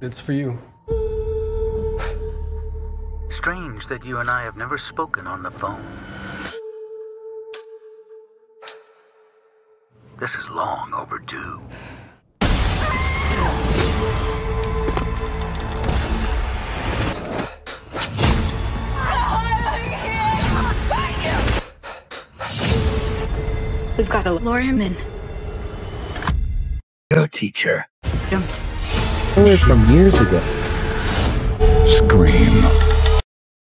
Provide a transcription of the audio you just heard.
It's for you. Strange that you and I have never spoken on the phone. This is long overdue. We've got to lure him in. Your teacher. From years ago.